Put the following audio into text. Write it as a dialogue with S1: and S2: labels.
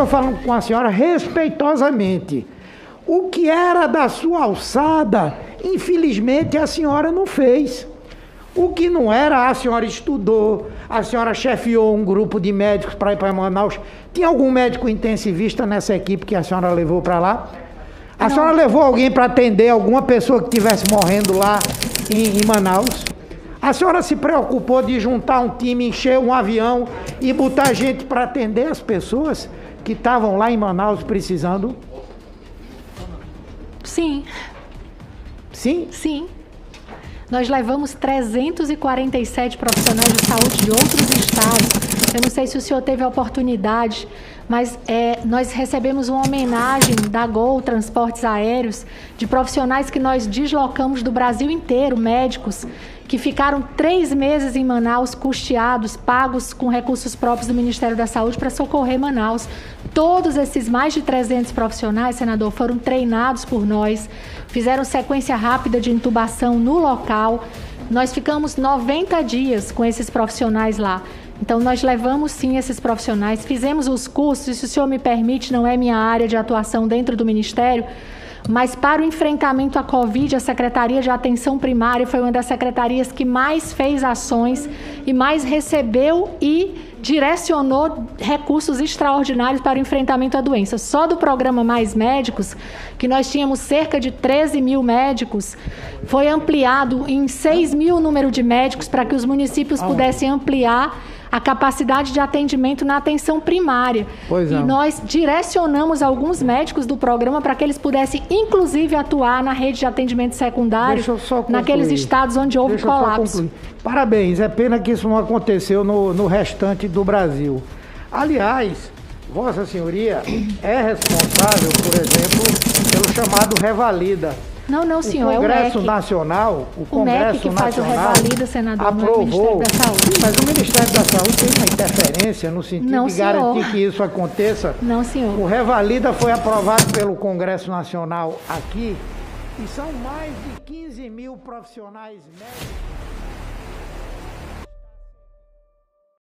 S1: estou falando com a senhora respeitosamente. O que era da sua alçada, infelizmente a senhora não fez. O que não era, a senhora estudou, a senhora chefiou um grupo de médicos para ir para Manaus. Tinha algum médico intensivista nessa equipe que a senhora levou para lá? A não. senhora levou alguém para atender alguma pessoa que estivesse morrendo lá em, em Manaus? A senhora se preocupou de juntar um time, encher um avião e botar gente para atender as pessoas que estavam lá em Manaus precisando?
S2: Sim.
S1: Sim?
S2: Sim. Nós levamos 347 profissionais de saúde de outros estados. Eu não sei se o senhor teve a oportunidade, mas é, nós recebemos uma homenagem da Gol Transportes Aéreos de profissionais que nós deslocamos do Brasil inteiro, médicos, que ficaram três meses em Manaus, custeados, pagos com recursos próprios do Ministério da Saúde para socorrer Manaus. Todos esses mais de 300 profissionais, senador, foram treinados por nós, fizeram sequência rápida de intubação no local. Nós ficamos 90 dias com esses profissionais lá. Então, nós levamos sim esses profissionais, fizemos os cursos, se o senhor me permite, não é minha área de atuação dentro do Ministério, mas para o enfrentamento à Covid, a Secretaria de Atenção Primária foi uma das secretarias que mais fez ações e mais recebeu e direcionou recursos extraordinários para o enfrentamento à doença. Só do programa Mais Médicos, que nós tínhamos cerca de 13 mil médicos, foi ampliado em 6 mil o número de médicos para que os municípios pudessem ampliar a capacidade de atendimento na atenção primária.
S1: Pois
S2: e nós direcionamos alguns médicos do programa para que eles pudessem, inclusive, atuar na rede de atendimento secundário naqueles estados onde houve Deixa colapso.
S1: Parabéns, é pena que isso não aconteceu no, no restante do Brasil. Aliás, Vossa Senhoria é responsável, por exemplo, pelo chamado Revalida
S2: não, não, senhor,
S1: o Congresso
S2: é o.
S1: Nacional, o, o Congresso
S2: MEC que faz
S1: Nacional
S2: o revalida, senador,
S1: aprovou,
S2: não é o Ministério da Saúde.
S1: Mas o Ministério da Saúde tem uma interferência no sentido
S2: não,
S1: de
S2: senhor.
S1: garantir que isso aconteça.
S2: Não, senhor.
S1: O revalida foi aprovado pelo Congresso Nacional aqui e são mais de 15 mil profissionais médicos